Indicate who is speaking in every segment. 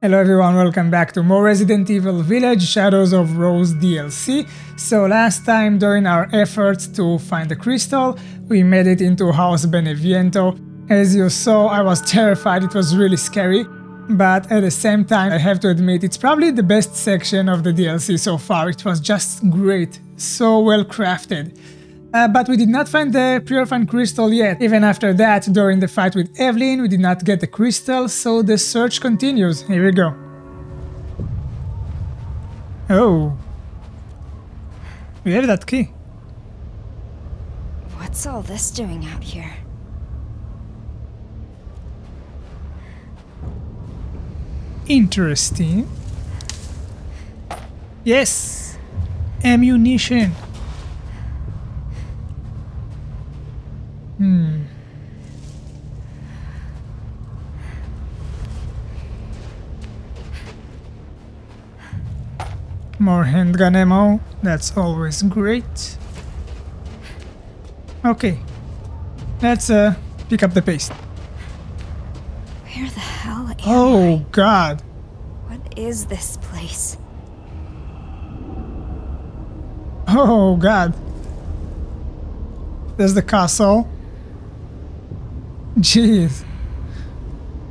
Speaker 1: Hello everyone, welcome back to more Resident Evil Village Shadows of Rose DLC. So last time during our efforts to find the crystal, we made it into House Beneviento. As you saw, I was terrified, it was really scary. But at the same time, I have to admit, it's probably the best section of the DLC so far. It was just great, so well crafted. Uh, but we did not find the Purifying Crystal yet. Even after that, during the fight with Evelyn, we did not get the crystal, so the search continues. Here we go. Oh. We have that key.
Speaker 2: What's all this doing out here?
Speaker 1: Interesting. Yes! Ammunition. Hmm. More handgun ammo, that's always great. Okay, let's uh, pick up the pace.
Speaker 2: Where the hell am
Speaker 1: Oh
Speaker 2: I?
Speaker 1: god,
Speaker 2: What is this place?
Speaker 1: oh god. There's the castle. Jeez.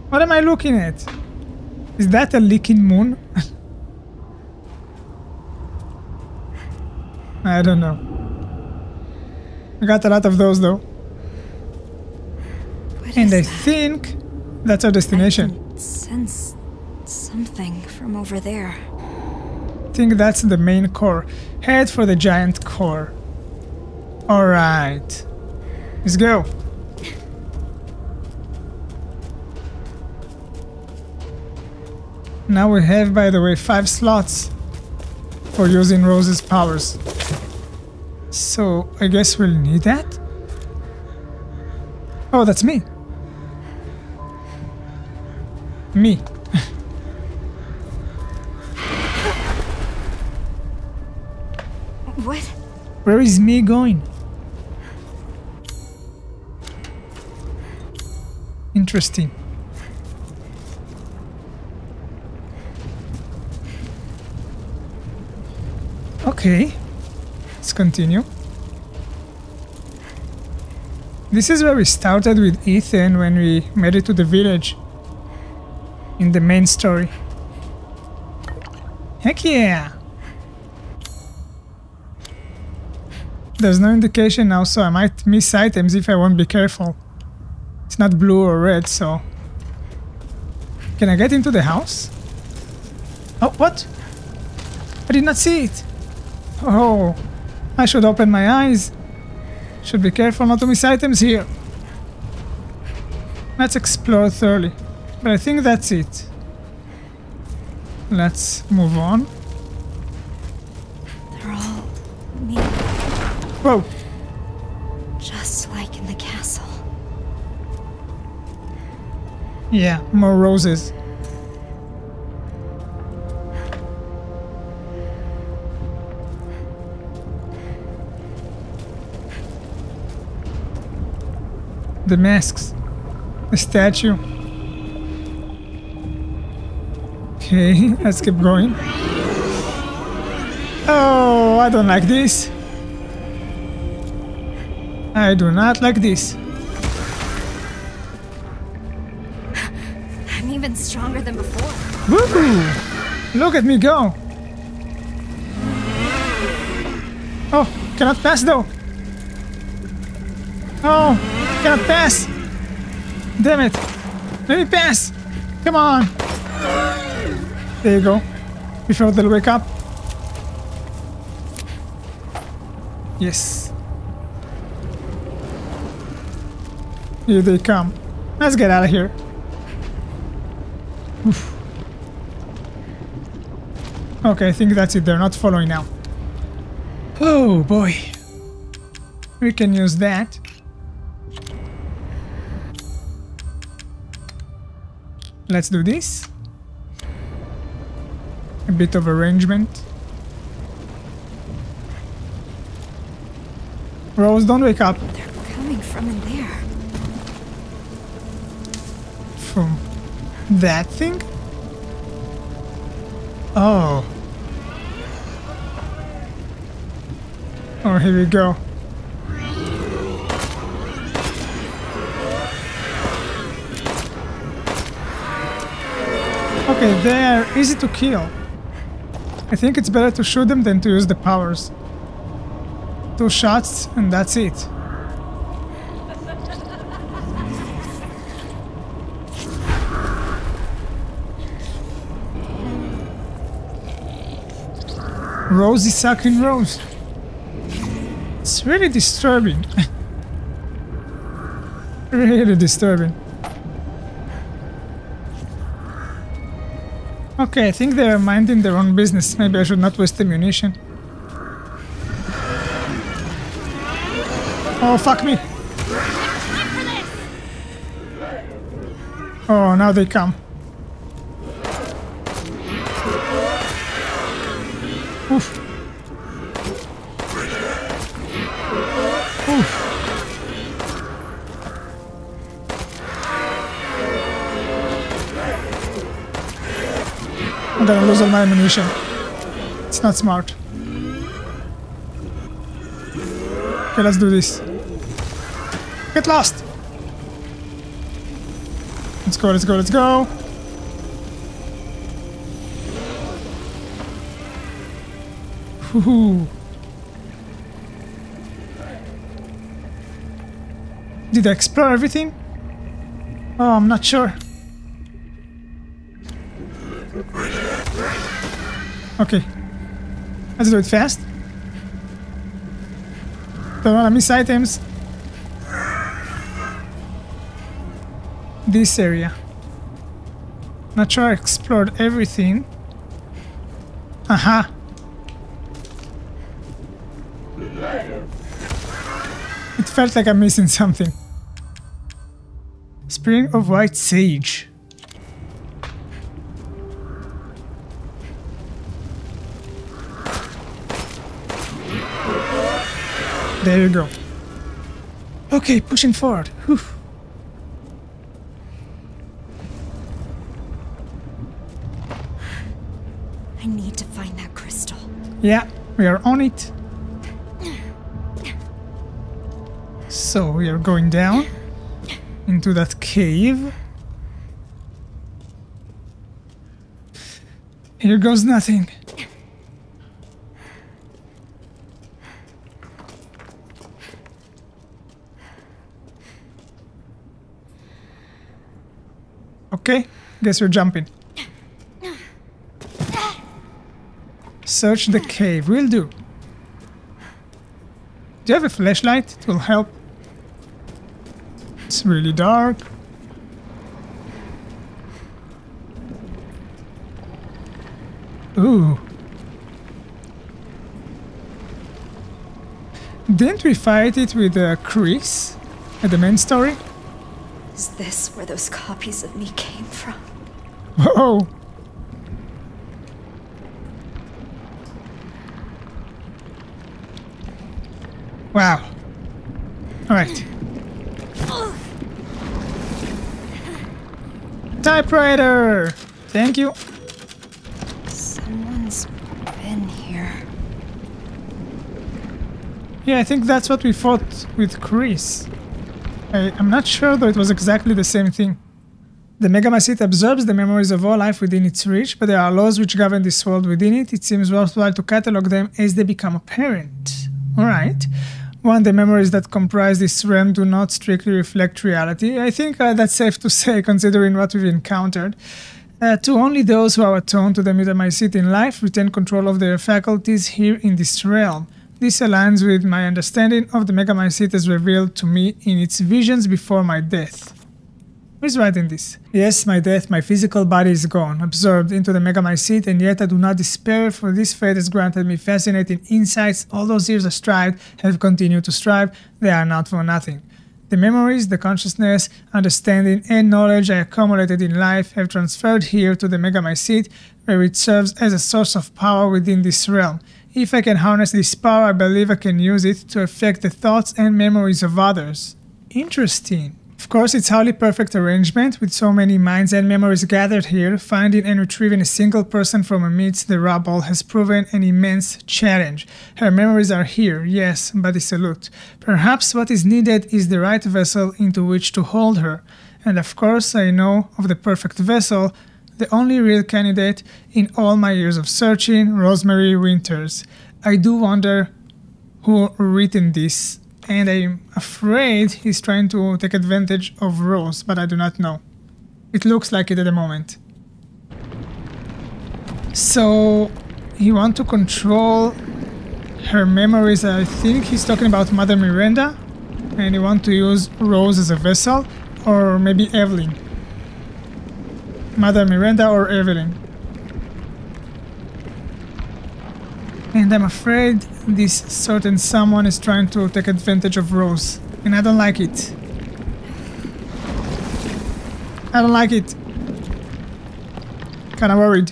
Speaker 1: What am I looking at? Is that a leaking moon? I don't know. I got a lot of those though.
Speaker 2: What
Speaker 1: And I
Speaker 2: that?
Speaker 1: think that's our destination.
Speaker 2: sense something from over there.
Speaker 1: I think that's the main core. Head for the giant core. Alright. Let's go. Now we have, by the way, five slots for using Rose's powers. So, I guess we'll need that? Oh, that's me. Me.
Speaker 2: What?
Speaker 1: Where is me going? Interesting. Okay, let's continue. This is where we started with Ethan when we made it to the village in the main story. Heck yeah! There's no indication now, so I might miss items if I won't be careful. It's not blue or red, so... Can I get into the house? Oh, what? I did not see it. Oh, I should open my eyes. Should be careful not to miss items here. Let's explore thoroughly. But I think that's it. Let's move on.
Speaker 2: They're all neat,
Speaker 1: Whoa!
Speaker 2: just like in the castle.
Speaker 1: Yeah, more roses. The masks. The statue. Okay, let's keep going. Oh, I don't like this. I do not like this.
Speaker 2: I'm even stronger than before.
Speaker 1: Woo! Look at me go! Oh, cannot pass though. Oh, cannot pass. Damn it. Let me pass. Come on. There you go. Before they'll wake up. Yes. Here they come. Let's get out of here. Oof. Okay, I think that's it. They're not following now. Oh boy. We can use that. Let's do this. A bit of arrangement. Rose, don't wake up
Speaker 2: They're coming from in there.
Speaker 1: from that thing. Oh. Oh, here we go. Okay, they are easy to kill. I think it's better to shoot them than to use the powers. Two shots and that's it. Rosie sucking Rose. It's really disturbing. really disturbing. Okay, I think they're minding their own business. Maybe I should not waste ammunition. Oh, fuck me. Oh, now they come. I'm gonna lose all my ammunition. It's not smart. Okay, let's do this. Get lost! Let's go, let's go, let's go! Woohoo! Did I explore everything? Oh, I'm not sure. Okay. Let's do it fast. Don't wanna miss items. This area. Not sure I explored everything. Aha! It felt like I'm missing something. Spring of White Sage. There you go. Okay, pushing forward. Whew.
Speaker 2: I need to find that crystal.
Speaker 1: Yeah, we are on it. So we are going down into that cave. Here goes nothing. Okay, guess we're jumping. Search the cave, will do. Do you have a flashlight? It will help. It's really dark. Ooh. Didn't we fight it with uh, Chris at the main story?
Speaker 2: Is this where those copies of me came from?
Speaker 1: Whoa! Wow. Alright. Typewriter! Thank you.
Speaker 2: Someone's been here.
Speaker 1: Yeah, I think that's what we fought with Chris. I, I'm not sure though it was exactly the same thing. The Megamycete absorbs the memories of all life within its reach, but there are laws which govern this world within it. It seems worthwhile to catalog them as they become apparent. Alright. One, the memories that comprise this realm do not strictly reflect reality. I think uh, that's safe to say considering what we've encountered. Uh, two, only those who are attuned to the Megamycete in life retain control of their faculties here in this realm. This aligns with my understanding of the Megamycete as revealed to me in its visions before my death. Who's writing this? Yes, my death, my physical body is gone, absorbed into the Megamycete, and yet I do not despair, for this fate has granted me fascinating insights. All those years I strived, have continued to strive, they are not for nothing. The memories, the consciousness, understanding, and knowledge I accumulated in life have transferred here to the Megamycete, where it serves as a source of power within this realm. If I can harness this power, I believe I can use it to affect the thoughts and memories of others. Interesting. Of course, it's hardly perfect arrangement, with so many minds and memories gathered here, finding and retrieving a single person from amidst the rubble has proven an immense challenge. Her memories are here, yes, but it's a dissolute. Perhaps what is needed is the right vessel into which to hold her. And of course, I know of the perfect vessel, the only real candidate in all my years of searching, Rosemary Winters. I do wonder who written this and I'm afraid he's trying to take advantage of Rose, but I do not know. It looks like it at the moment. So he want to control her memories. I think he's talking about Mother Miranda, and he want to use Rose as a vessel, or maybe Evelyn. Mother Miranda or Evelyn. And I'm afraid this certain someone is trying to take advantage of Rose. And I don't like it. I don't like it. Kinda worried.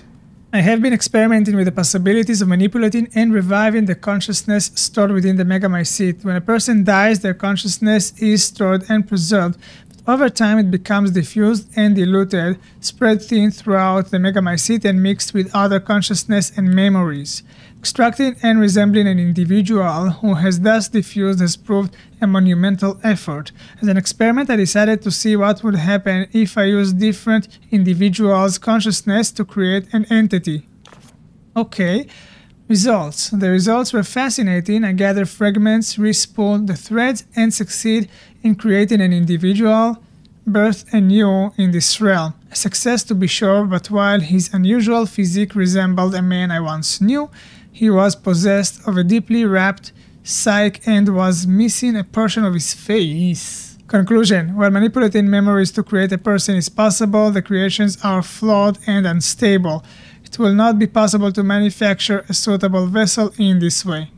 Speaker 1: I have been experimenting with the possibilities of manipulating and reviving the consciousness stored within the Megamycete. When a person dies, their consciousness is stored and preserved, but over time it becomes diffused and diluted, spread thin throughout the Megamycete and mixed with other consciousness and memories. Extracting and resembling an individual who has thus diffused has proved a monumental effort. As an experiment, I decided to see what would happen if I used different individuals' consciousness to create an entity. Okay, results. The results were fascinating. I gathered fragments, respooled the threads, and succeed in creating an individual birthed anew in this realm. A success to be sure, but while his unusual physique resembled a man I once knew, he was possessed of a deeply wrapped psyche and was missing a portion of his face. Conclusion While manipulating memories to create a person is possible, the creations are flawed and unstable. It will not be possible to manufacture a suitable vessel in this way.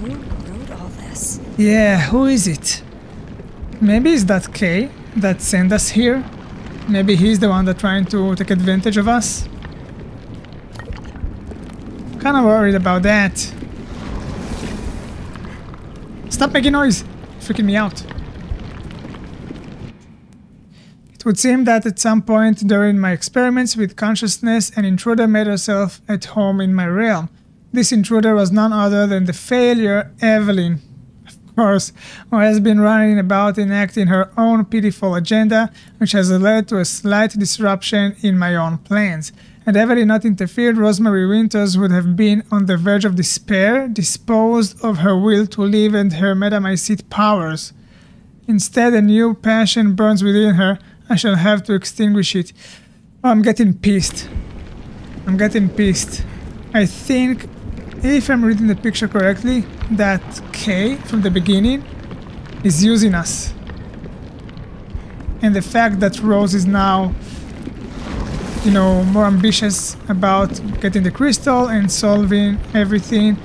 Speaker 2: Who wrote all this?
Speaker 1: Yeah, who is it? Maybe it's that K that sent us here? Maybe he's the one that trying to take advantage of us? Kinda worried about that. Stop making noise! Freaking me out. It would seem that at some point during my experiments with consciousness, an intruder made herself at home in my realm. This intruder was none other than the failure Evelyn, of course, who has been running about enacting her own pitiful agenda, which has led to a slight disruption in my own plans. Had Evelyn not interfered, Rosemary Winters would have been on the verge of despair, disposed of her will to live and her Megamycete powers. Instead, a new passion burns within her. I shall have to extinguish it. Oh, I'm getting pissed. I'm getting pissed. I think, if I'm reading the picture correctly, that K from the beginning is using us. And the fact that Rose is now you know, more ambitious about getting the crystal and solving everything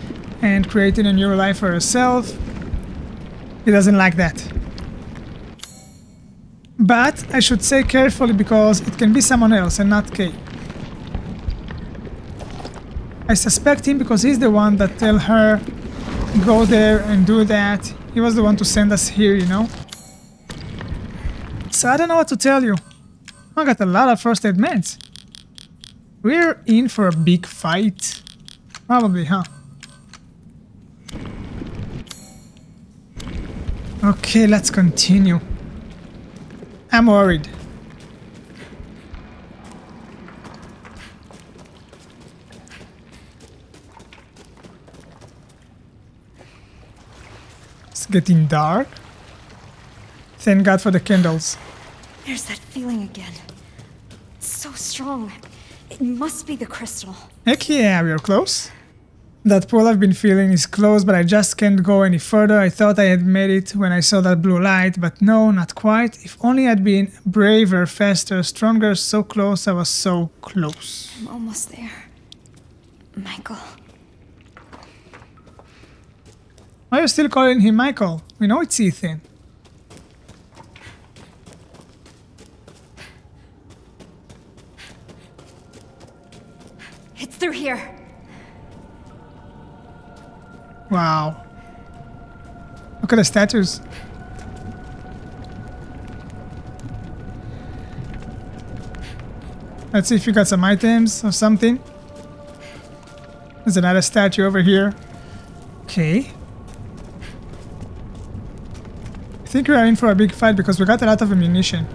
Speaker 1: and creating a new life for herself. He doesn't like that. But I should say carefully because it can be someone else and not Kay. I suspect him because he's the one that tell her go there and do that. He was the one to send us here, you know? So I don't know what to tell you. I got a lot of first aid meds. We're in for a big fight. Probably, huh? Okay, let's continue. I'm worried. It's getting dark. Thank God for the candles.
Speaker 2: There's that feeling again. It's so strong. It must be the crystal.
Speaker 1: Heck yeah, we're close. That pull I've been feeling is close, but I just can't go any further. I thought I had made it when I saw that blue light, but no, not quite. If only I'd been braver, faster, stronger, so close, I was so close.
Speaker 2: I'm almost there. Michael.
Speaker 1: Why are you still calling him Michael? We know it's Ethan.
Speaker 2: It's through here.
Speaker 1: Wow. Look at the statues. Let's see if you got some items or something. There's another statue over here. Okay. I think we are in for a big fight because we got a lot of ammunition.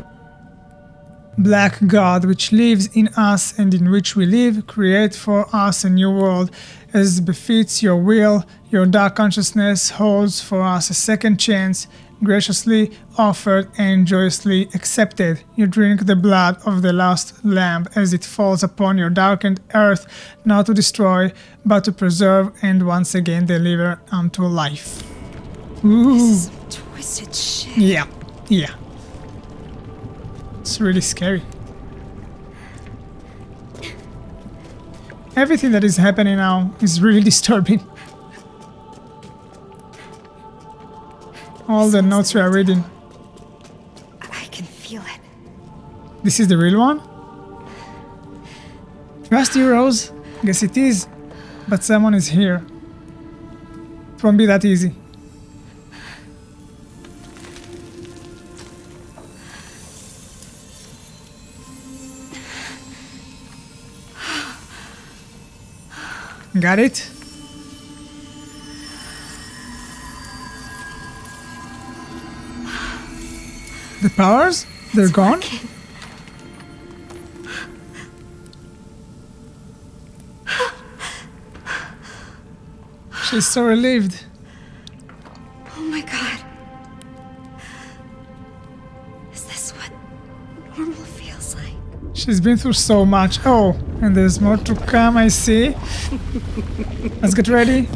Speaker 1: Black God, which lives in us and in which we live, create for us a new world as befits your will. Your dark consciousness holds for us a second chance, graciously offered and joyously accepted. You drink the blood of the last lamb as it falls upon your darkened earth, not to destroy, but to preserve and once again deliver unto life. Ooh.
Speaker 2: Twisted shit.
Speaker 1: Yeah, yeah. It's really scary. Everything that is happening now is really disturbing. All the notes we are reading.
Speaker 2: I can feel it.
Speaker 1: This is the real one? Trust you, Rose. Guess it is. But someone is here. It won't be that easy. Got it? The powers? They're gone?
Speaker 2: Working.
Speaker 1: She's so relieved. She's been through so much. Oh, and there's more to come, I see. Let's get ready.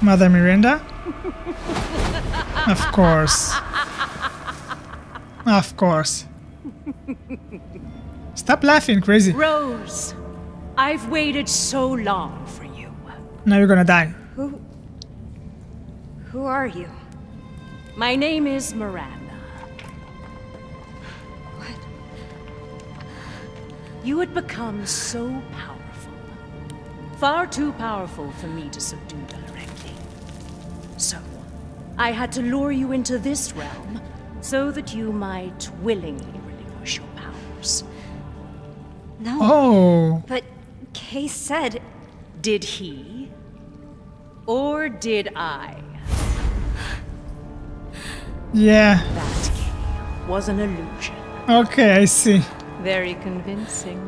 Speaker 1: Mother Miranda? Of course. Of course. Stop laughing, crazy.
Speaker 3: Rose, I've waited so long for you.
Speaker 1: Now you're gonna die.
Speaker 2: Who. Who are you?
Speaker 3: My name is Miranda. You had become so powerful. Far too powerful for me to subdue directly. So, I had to lure you into this realm so that you might willingly relinquish your powers.
Speaker 2: No.
Speaker 1: Oh,
Speaker 2: But Kay said.
Speaker 3: Did he? Or did I?
Speaker 1: yeah.
Speaker 3: That Kay was an illusion.
Speaker 1: Okay, I see.
Speaker 3: Very convincing,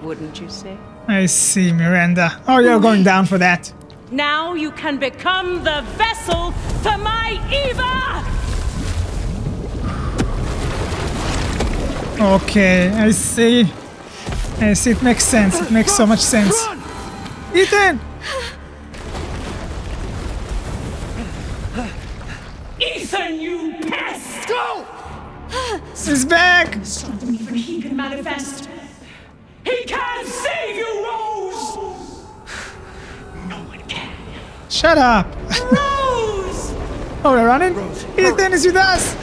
Speaker 3: wouldn't you say?
Speaker 1: I see, Miranda. Oh, you're going down for that.
Speaker 3: Now you can become the vessel for my Eva!
Speaker 1: Okay, I see. I see, it makes sense. It makes so much sense. Ethan!
Speaker 3: Ethan, you pest!
Speaker 4: Go!
Speaker 1: He's back!
Speaker 3: Even he can manifest. He can save you, Rose! No one can.
Speaker 1: Shut up!
Speaker 3: Rose!
Speaker 1: Oh, we're running? Ethan is with us!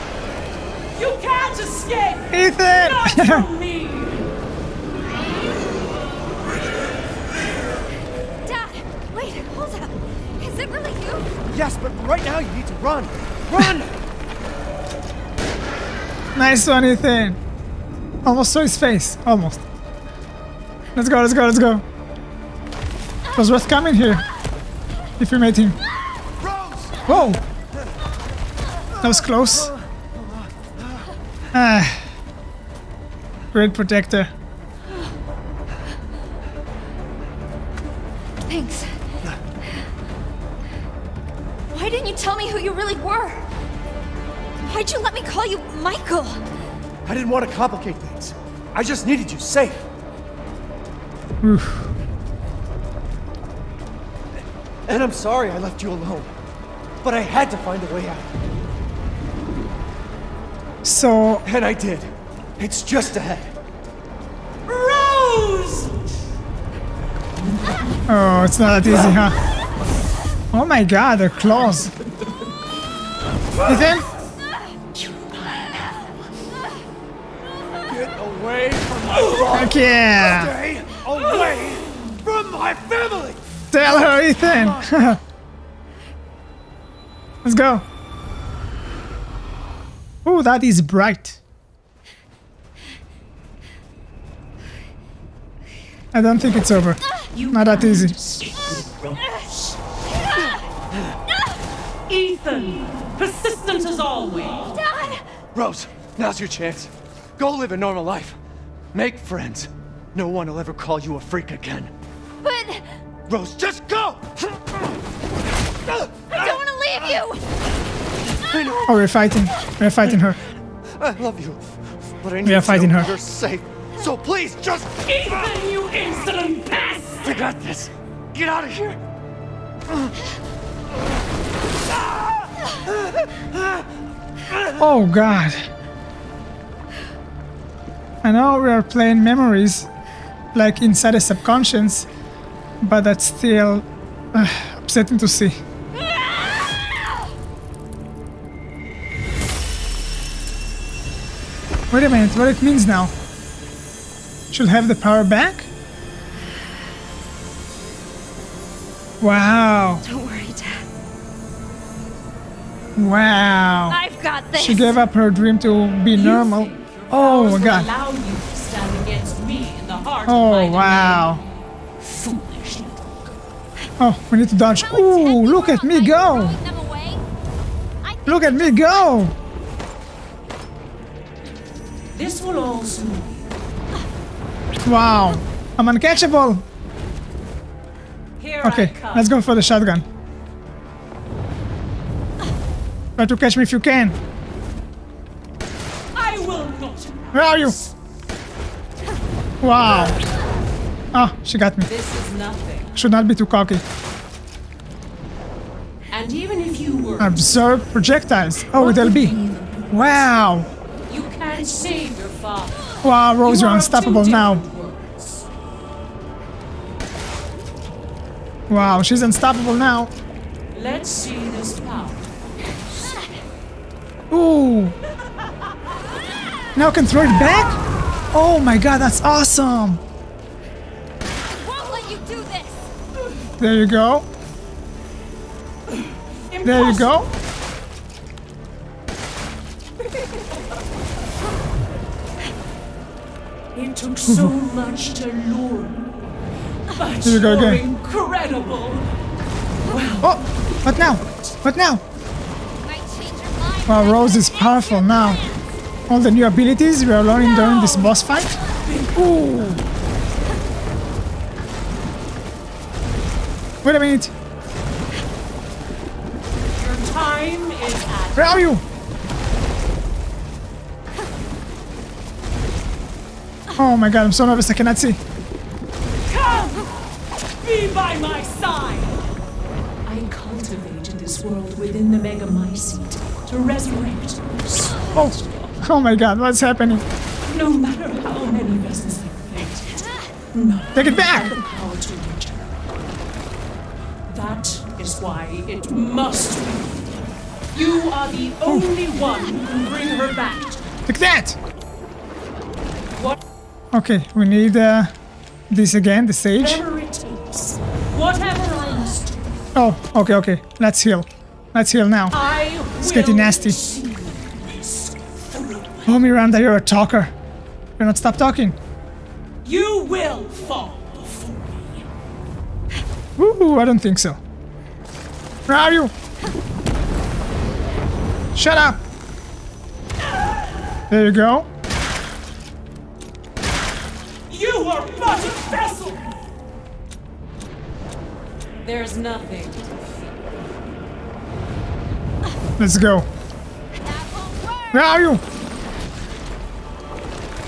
Speaker 3: You can't escape! Not
Speaker 1: Ethan!
Speaker 3: from me!
Speaker 2: Dad! Wait, hold up. Is it really you?
Speaker 4: Yes, but right now you need to run. Run!
Speaker 1: nice one, Ethan! Almost saw his face. Almost. Let's go, let's go, let's go. It was worth coming here. If we made him. Whoa! That was close. Ah. Great protector.
Speaker 4: Want to complicate things. I just needed you safe.
Speaker 1: Oof.
Speaker 4: And I'm sorry I left you alone. But I had to find a way out.
Speaker 1: So,
Speaker 4: And I did. It's just ahead.
Speaker 3: Rose!
Speaker 1: oh, it's not that easy, huh? Oh my god, their claws. Ethan? Heck yeah!
Speaker 4: away from my family!
Speaker 1: Tell her, Ethan! Let's go. Oh, that is bright. I don't think it's over. You Not that easy.
Speaker 3: Ethan, persistent as always. Dad!
Speaker 4: Rose, now's your chance. Go live a normal life. Make friends. No one will ever call you a freak again.
Speaker 2: But
Speaker 4: Rose, just go!
Speaker 2: I don't want to leave you!
Speaker 1: Oh, we're fighting. We're fighting her.
Speaker 4: I love you, but I need
Speaker 1: are
Speaker 4: to
Speaker 1: fighting
Speaker 4: know
Speaker 1: her.
Speaker 4: You're safe. So please, just
Speaker 3: Ethan, you insolent pest!
Speaker 4: I got this. Get out of here.
Speaker 1: Oh god. I know we are playing memories, like inside a subconscious, but that's still uh, upsetting to see. Wait a minute, what it means now? She'll have the power back? Wow.
Speaker 2: Don't worry, Dad.
Speaker 1: Wow.
Speaker 2: I've got this.
Speaker 1: She gave up her dream to be normal. Oh my god.
Speaker 3: Allow you to stand against me in the heart of
Speaker 1: Oh wow.
Speaker 3: Foolish.
Speaker 1: Oh, we need to dodge. Ooh, look at me go! Look at me go!
Speaker 3: This will all soon be.
Speaker 1: Wow, I'm uncatchable.
Speaker 3: Here
Speaker 1: Okay, let's go for the shotgun. Try to catch me if you can. Where are you? Wow. Oh, she got me.
Speaker 3: This is nothing.
Speaker 1: Should not be too cocky.
Speaker 3: And even if you were,
Speaker 1: Absorb projectiles. Oh, with be. Wow.
Speaker 3: you can't save your father.
Speaker 1: Wow, Rose,
Speaker 3: You
Speaker 1: you're unstoppable now. Wow, she's unstoppable now.
Speaker 3: Let's see this power.
Speaker 1: Ooh. Now I can throw it back? Oh my god, that's awesome.
Speaker 2: won't let you do this.
Speaker 1: There you go. There you go.
Speaker 3: It took so much to lure. But
Speaker 1: we go
Speaker 3: you're
Speaker 1: again.
Speaker 3: incredible.
Speaker 1: Oh, what now? What now?
Speaker 2: Might change your mind.
Speaker 1: Wow, Rose is powerful now. All the new abilities we are learning during this boss fight. Ooh. Wait a minute.
Speaker 3: Your time is at
Speaker 1: Where are you? Oh my god, I'm so nervous I cannot see.
Speaker 3: Come! Be by my side! I cultivated this world within the Megamycete to resurrect
Speaker 1: Oh, oh my god, what's happening?
Speaker 3: no matter how many vessels I create. None
Speaker 1: Take it back!
Speaker 3: have the power to regenerate. That is why it must be. You are the only one who can bring her back.
Speaker 1: Take that!
Speaker 3: What-
Speaker 1: Okay, we need uh, this again, the sage.
Speaker 3: Whatever it takes. Whatever I must do.
Speaker 1: Oh, okay, okay. Let's heal. Let's heal now.
Speaker 3: I
Speaker 1: It's getting nasty. Oh, Miranda, you're a talker. You're not stop talking.
Speaker 3: You will fall before me.
Speaker 1: Ooh, I don't think so. Where are you? Shut up! There you go.
Speaker 3: You are but a vessel! There's nothing.
Speaker 1: Let's go. Where are you?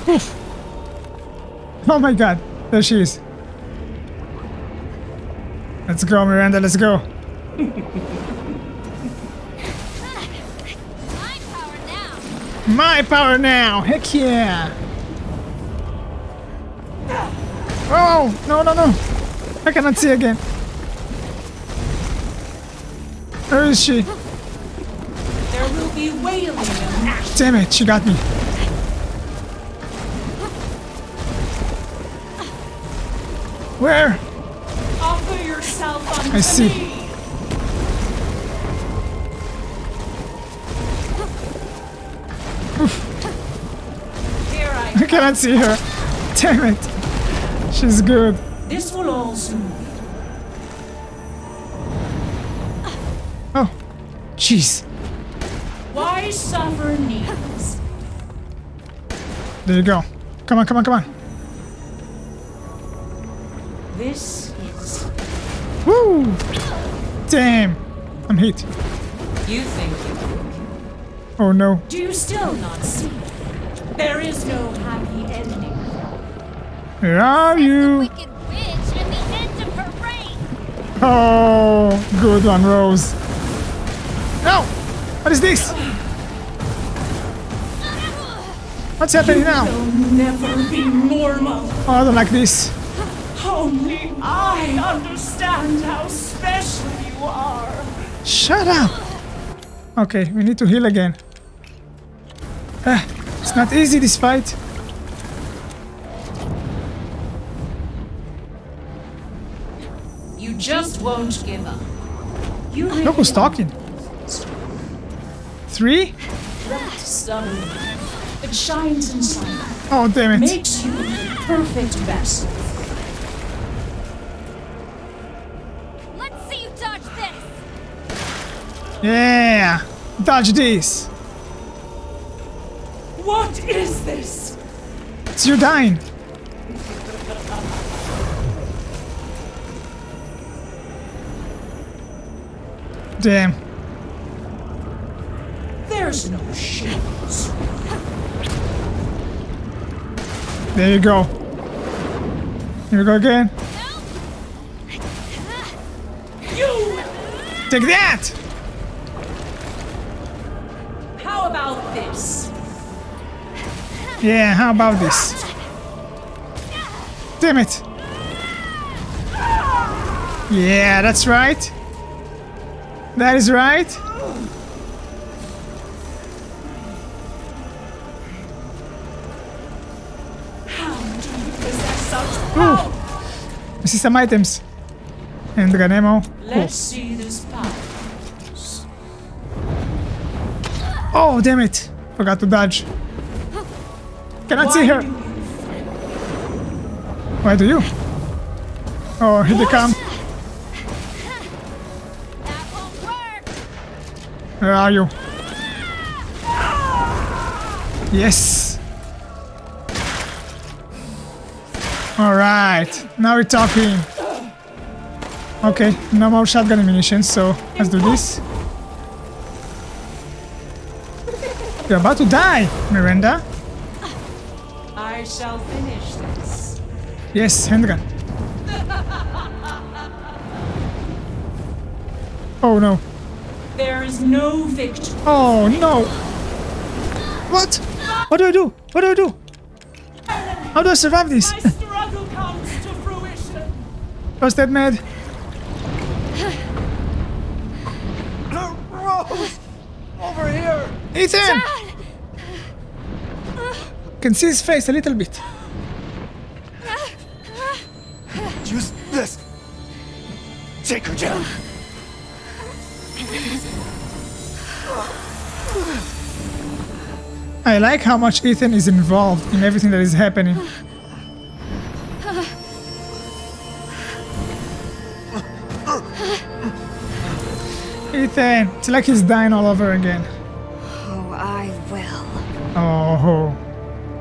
Speaker 1: Oh my god, there she is. Let's go, Miranda, let's go.
Speaker 2: My power now.
Speaker 1: My power now! Heck yeah! Oh, no, no, no! I cannot see again. Where is she?
Speaker 3: There will be wailing and.
Speaker 1: Damn it, she got me. Where?
Speaker 3: Offer yourself unto
Speaker 1: I see.
Speaker 3: me. Here I
Speaker 1: I cannot see her. Damn it. She's good.
Speaker 3: This will all soon.
Speaker 1: Oh, jeez.
Speaker 3: Why suffer needs?
Speaker 1: There you go. Come on, come on, come on.
Speaker 3: This is.
Speaker 1: Woo! Damn. I'm hit.
Speaker 3: You think you
Speaker 1: Oh no.
Speaker 3: Do you still not see? There is no happy ending.
Speaker 1: Where are you?
Speaker 5: Wicked witch at the end of her reign.
Speaker 1: Oh, good one, Rose. No! What is this? What's happening now?
Speaker 3: Never be normal.
Speaker 1: Oh, I don't like this.
Speaker 3: Only I understand how special you are.
Speaker 1: Shut up! Okay, we need to heal again. Ah, it's not easy this fight.
Speaker 3: You just won't give up. You
Speaker 1: Look who's talking. Three?
Speaker 3: That sun that shines inside
Speaker 1: Oh, damn it.
Speaker 3: makes you the perfect vessel.
Speaker 1: Yeah! Dodge this!
Speaker 3: What is this?
Speaker 1: It's your dying! Damn.
Speaker 3: There's no shields.
Speaker 1: There you go. Here we go again.
Speaker 3: You!
Speaker 1: Take that! Yeah, how about this? Damn it! Yeah, that's right. That is right.
Speaker 3: How do you possess such power?
Speaker 1: I see some items. And gun ammo.
Speaker 3: Let's see this power.
Speaker 1: Oh, damn it! Forgot to dodge. Cannot see her. Why do you? Oh, here they come.
Speaker 5: That won't work.
Speaker 1: Where are you? Yes. All right. Now we're talking. Okay, no more shotgun ammunition, so let's do this. You're about to die, Miranda.
Speaker 3: I shall finish this.
Speaker 1: Yes, handgun. Oh no.
Speaker 3: There is no victory.
Speaker 1: Oh no. What? What do I do? What do I do? How do I survive this?
Speaker 3: My struggle comes to fruition.
Speaker 1: Was that mad?
Speaker 4: Rose! Over here!
Speaker 1: Ethan! Can see his face a little bit.
Speaker 4: Use this! Take her down!
Speaker 1: I like how much Ethan is involved in everything that is happening. Ethan, it's like he's dying all over again.
Speaker 2: Oh, I will.
Speaker 1: Oh,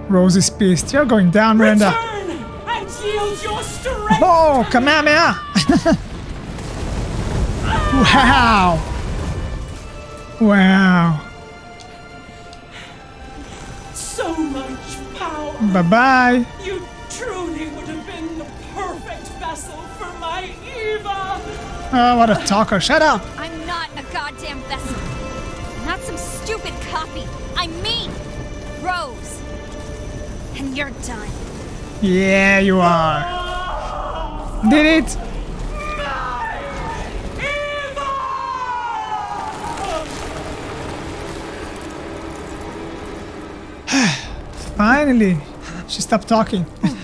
Speaker 1: Rose is pissed. You're going down, Miranda.
Speaker 3: Turn and yield your strength.
Speaker 1: Oh, Kamehameha! wow! Wow.
Speaker 3: So much power.
Speaker 1: Bye bye.
Speaker 3: You truly would have been the perfect vessel for my Eva.
Speaker 1: Oh, what a talker. Shut up.
Speaker 5: You're done.
Speaker 1: Yeah, you are. Did it? Finally, she stopped talking.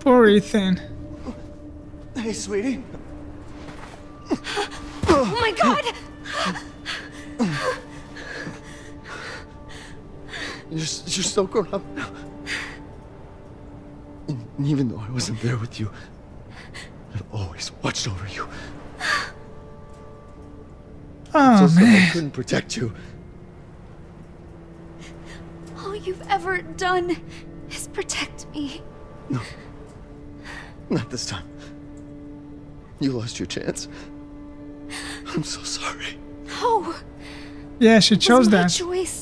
Speaker 1: Poor Ethan.
Speaker 4: Hey, sweetie.
Speaker 2: Oh my god!
Speaker 4: You're, you're so grown up now. And And even though I wasn't there with you, I've always watched over you.
Speaker 1: Oh
Speaker 4: so sorry I couldn't protect you.
Speaker 2: All you've ever done is protect me. No.
Speaker 4: Not this time. You lost your chance. I'm so sorry.
Speaker 2: No,
Speaker 1: Yeah, she
Speaker 2: it was
Speaker 1: chose
Speaker 2: my
Speaker 1: that.
Speaker 2: choice, and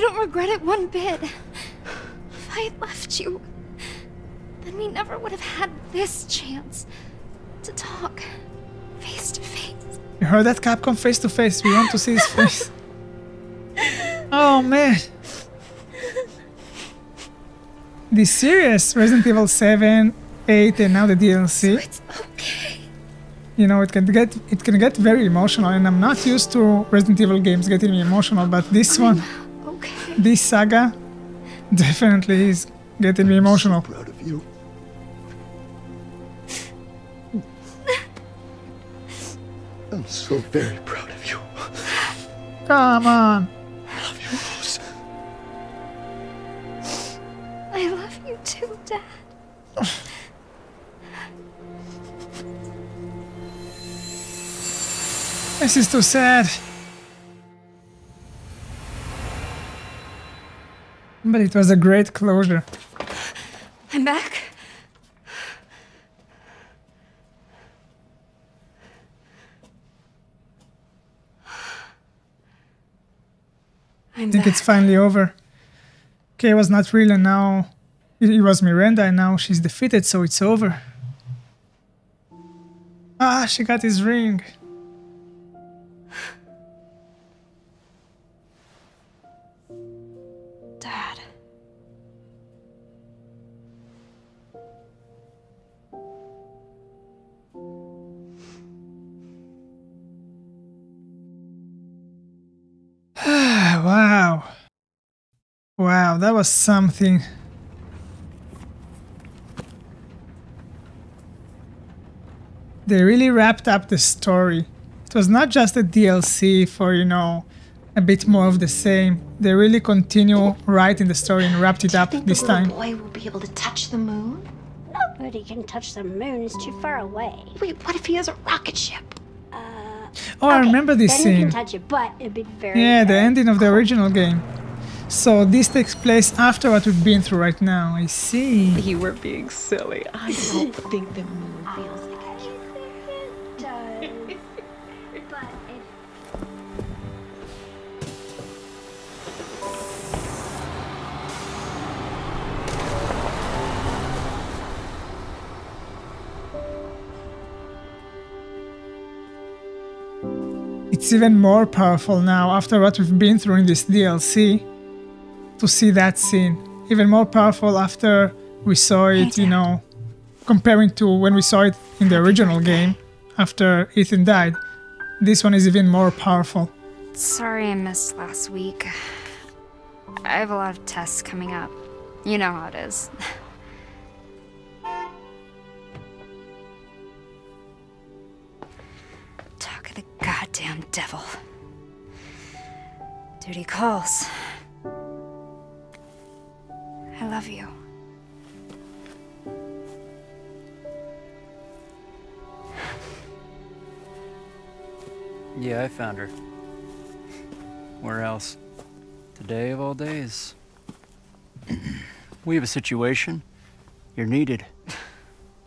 Speaker 2: I don't regret it one bit. If I had left you, then we never would have had this chance to talk face to face.
Speaker 1: You heard that Capcom face to face. We want to see his face. Oh man. The series Resident Evil 7, 8, and now the DLC.
Speaker 2: It's okay.
Speaker 1: You know, it can get it can get very emotional, and I'm not used to Resident Evil games getting me emotional, but this one. This saga, definitely is getting me emotional.
Speaker 4: Proud of you. I'm so very proud of you.
Speaker 1: Come on.
Speaker 4: I love you, Rose.
Speaker 2: I love you too, Dad.
Speaker 1: This is too sad. But it was a great closure.
Speaker 2: I'm back. I'm
Speaker 1: I think
Speaker 2: back.
Speaker 1: it's finally over. Kay was not real, and now it it was Miranda, and now she's defeated, so it's over. Ah, she got his ring. Wow, that was something. They really wrapped up the story. It was not just a DLC for, you know, a bit more of the same. They really continue writing the story and wrapped it up this
Speaker 6: think
Speaker 1: this
Speaker 6: the little
Speaker 1: time.
Speaker 6: boy will be able to touch the moon?
Speaker 7: Nobody can touch the moon, it's too far away.
Speaker 6: Wait, what if he has a rocket ship?
Speaker 1: Uh, Oh, I remember this
Speaker 7: then you
Speaker 1: scene.
Speaker 7: can touch it, but it'd be very
Speaker 1: Yeah, the ending of the original game. So this takes place after what we've been through right now. I see.
Speaker 3: You were being silly. I don't think the moon feels like it.
Speaker 7: does. but if
Speaker 1: It's even more powerful now after what we've been through in this DLC to see that scene. Even more powerful after we saw it, you know, comparing to when we saw it in the original game after Ethan died. This one is even more powerful.
Speaker 2: Sorry I missed last week. I have a lot of tests coming up. You know how it is. Talk of the goddamn devil. Duty calls. I love you.
Speaker 8: Yeah, I found her. Where else? Today of all days. we have a situation. You're needed.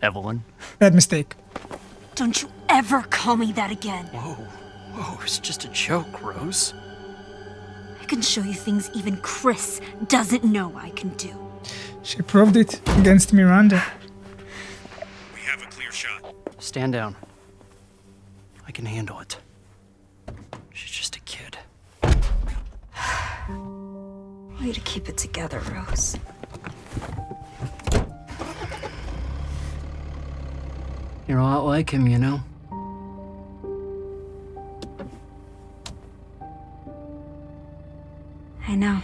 Speaker 8: Evelyn.
Speaker 1: Bad mistake.
Speaker 2: Don't you ever call me that again.
Speaker 8: Whoa. Whoa, it's just a joke, Rose.
Speaker 2: I can show you things even Chris doesn't know I can do.
Speaker 1: She proved it against Miranda.
Speaker 9: We have a clear shot.
Speaker 8: Stand down. I can handle it. She's just a kid.
Speaker 2: Way to keep it together, Rose.
Speaker 8: You're a lot like him, you know?
Speaker 2: I know.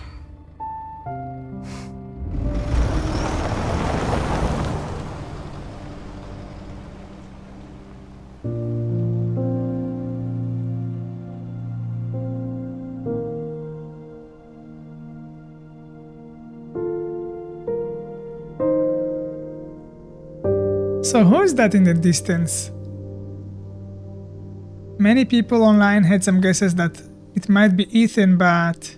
Speaker 1: So who is that in the distance? Many people online had some guesses that it might be Ethan, but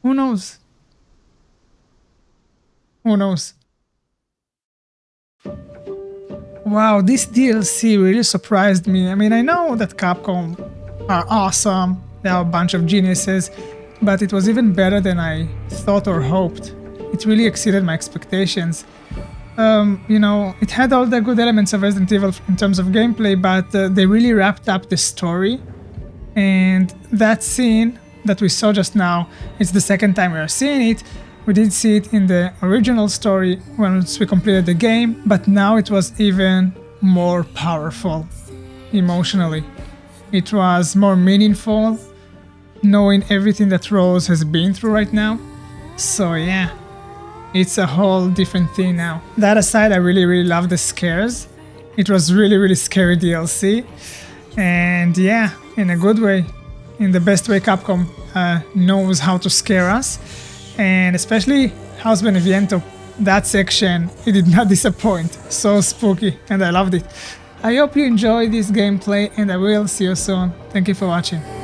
Speaker 1: who knows? Who knows? Wow, this DLC really surprised me. I mean, I know that Capcom are awesome, they are a bunch of geniuses, but it was even better than I thought or hoped. It really exceeded my expectations. Um, you know, it had all the good elements of Resident Evil in terms of gameplay, but uh, they really wrapped up the story. And that scene that we saw just now, it's the second time we are seeing it. We did see it in the original story once we completed the game, but now it was even more powerful emotionally. It was more meaningful knowing everything that Rose has been through right now. So yeah, it's a whole different thing now. That aside, I really really love the scares. It was really really scary DLC. And yeah, in a good way, in the best way Capcom uh, knows how to scare us and especially House Beneviento. That section, it did not disappoint. So spooky, and I loved it. I hope you enjoyed this gameplay, and I will see you soon. Thank you for watching.